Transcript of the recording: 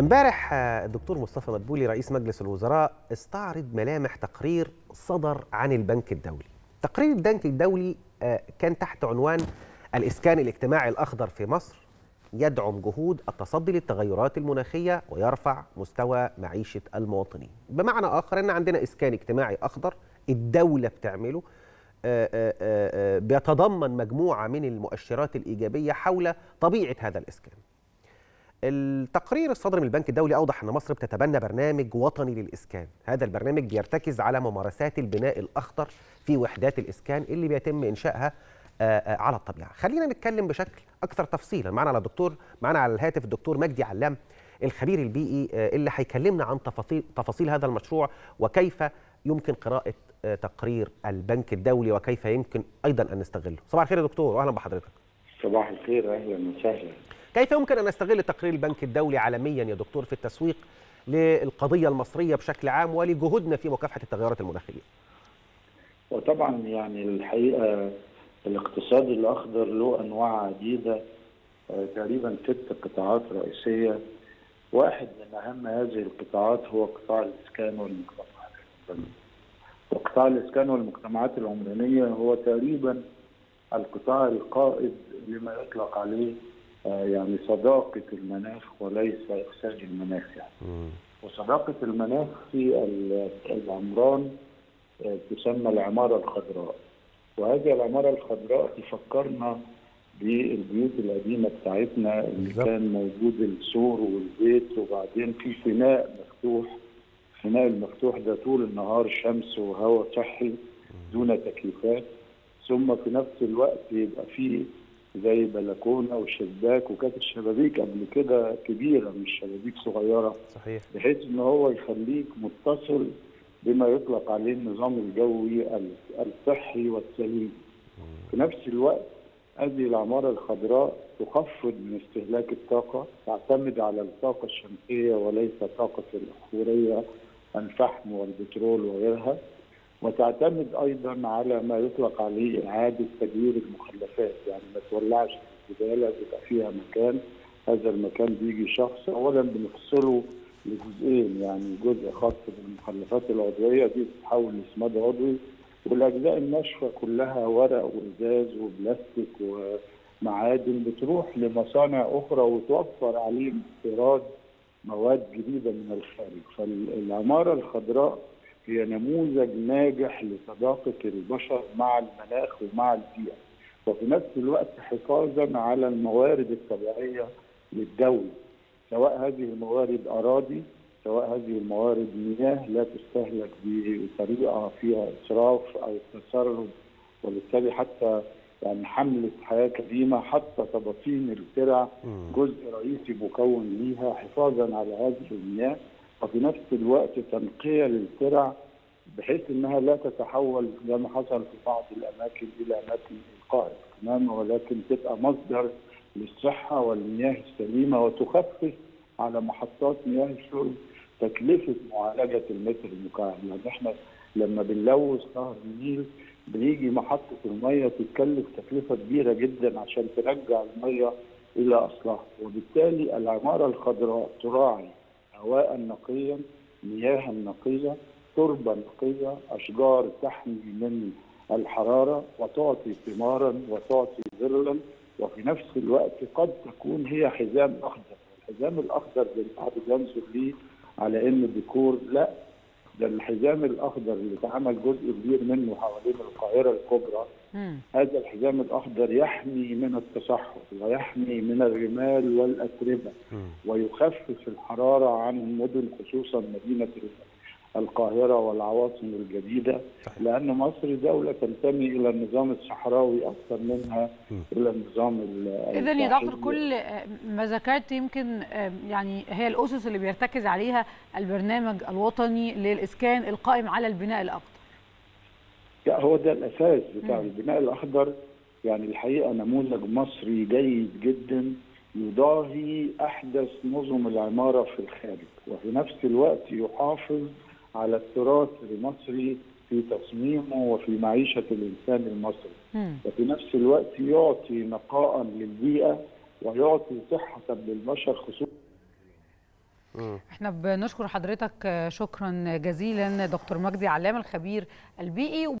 امبارح الدكتور مصطفى مدبولي رئيس مجلس الوزراء استعرض ملامح تقرير صدر عن البنك الدولي. تقرير البنك الدولي كان تحت عنوان الإسكان الاجتماعي الأخضر في مصر يدعم جهود التصدي للتغيرات المناخية ويرفع مستوى معيشة المواطنين. بمعنى آخر إن عندنا إسكان اجتماعي أخضر الدولة بتعمله بيتضمن مجموعة من المؤشرات الإيجابية حول طبيعة هذا الإسكان. التقرير الصادر من البنك الدولي أوضح أن مصر بتتبنى برنامج وطني للإسكان، هذا البرنامج بيرتكز على ممارسات البناء الأخضر في وحدات الإسكان اللي بيتم إنشائها على الطبيعة. خلينا نتكلم بشكل أكثر تفصيلا، معنا على الدكتور معنا على الهاتف الدكتور مجدي علام الخبير البيئي اللي هيكلمنا عن تفاصيل تفاصيل هذا المشروع وكيف يمكن قراءة تقرير البنك الدولي وكيف يمكن أيضا أن نستغله. صباح الخير يا دكتور واهلا بحضرتك. صباح الخير أهلا وسهلا. كيف يمكن أن نستغل تقرير البنك الدولي عالميا يا دكتور في التسويق للقضية المصرية بشكل عام ولجهودنا في مكافحة التغيرات المناخيه؟ وطبعا يعني الحقيقة الاقتصاد الاخضر له أنواع عديدة تقريبا ست قطاعات رئيسية واحد من أهم هذه القطاعات هو قطاع الإسكان والمجتمعات العمرانيه. وقطاع الإسكان والمجتمعات العمرانية هو تقريبا القطاع القائد لما يطلق عليه يعني صداقة المناخ وليس إفساد المناخ يعني. وصداقة المناخ في العمران تسمى العمارة الخضراء. وهذه العمارة الخضراء تفكرنا بالبيوت القديمة بتاعتنا اللي كان موجود السور والبيت وبعدين في فناء مفتوح. الفناء المفتوح ده طول النهار شمس وهواء صحي دون تكييفات. ثم في نفس الوقت يبقى فيه زي بلكونة وشباك وكانت الشبابيك قبل كده كبيرة مش شبابيك صغيرة صحيح بحيث إن هو يخليك متصل بما يطلق عليه النظام الجوي الصحي والسليم. في نفس الوقت هذه العمارة الخضراء تخفض من استهلاك الطاقة تعتمد على الطاقة الشمسية وليس طاقة الاحفوريه الفحم والبترول وغيرها. وتعتمد أيضا على ما يطلق عليه إعادة تدوير المخلفات يعني ما تولعش الزبالة بيبقى فيها مكان هذا المكان بيجي شخص اولا بنفصله لجزئين يعني جزء خاص بالمخلفات العضوية دي بتتحول لسماد عضوي والأجزاء الناشفة كلها ورق وإزاز وبلاستيك ومعادن بتروح لمصانع أخرى وتوفر عليه استيراد مواد جديدة من الخارج. فالعمارة الخضراء هي نموذج ناجح لصداقة البشر مع المناخ ومع البيئة وفي نفس الوقت حفاظا على الموارد الطبيعية للدولة. سواء هذه الموارد أراضي سواء هذه الموارد مياه لا تستهلك بطريقة فيها إسراف أو تسرب. وبالتالي حتى يعني حملة حياة كريمة حتى تباطين الترع جزء رئيسي مكون ليها حفاظا على هذه المياه. وفي نفس الوقت تنقية للترع بحيث إنها لا تتحول زي ما حصل في بعض الأماكن إلى أماكن إلقاء تماما ولكن تبقى مصدر للصحة والمياه السليمة وتخفف على محطات مياه الشرب تكلفة معالجة المتر المكعب. يعني إحنا لما بنلوث نهر النيل بيجي محطة الميه تتكلف تكلفة كبيرة جدا عشان ترجع الميه إلى أصلها وبالتالي العمارة الخضراء تراعي هواء نقيا مياه نقيه تربة نقية أشجار تحمي من الحرارة وتعطي ثمارا وتعطي ظلا وفي نفس الوقت قد تكون هي حزام أخضر. الحزام الأخضر اللي البعض بينظر ليه على انه ديكور لا ده الحزام الأخضر اللي اتعمل جزء كبير منه حوالين القاهرة الكبرى مم. هذا الحزام الأخضر يحمي من التصحر ويحمي من الرمال والأتربة مم. ويخفف الحرارة عن المدن خصوصا مدينة القاهرة والعواصم الجديدة لأن مصر دولة تنتمي إلى النظام الصحراوي أكثر منها م. إلى النظام اذا يا دكتور كل ما ذكرت يمكن يعني هي الأسس اللي بيرتكز عليها البرنامج الوطني للإسكان القائم على البناء الأخضر لا هو ده الأساس بتاع م. البناء الأخضر يعني الحقيقة نموذج مصري جيد جدا يضاهي أحدث نظم العمارة في الخارج وفي نفس الوقت يحافظ على التراث المصري في تصميمه وفي معيشة الإنسان المصري. م. وفي نفس الوقت يعطي نقاء للبيئة ويعطي صحة للبشر خصوصا إحنا بنشكر حضرتك شكرا جزيلا دكتور مجدي علام الخبير البيئي.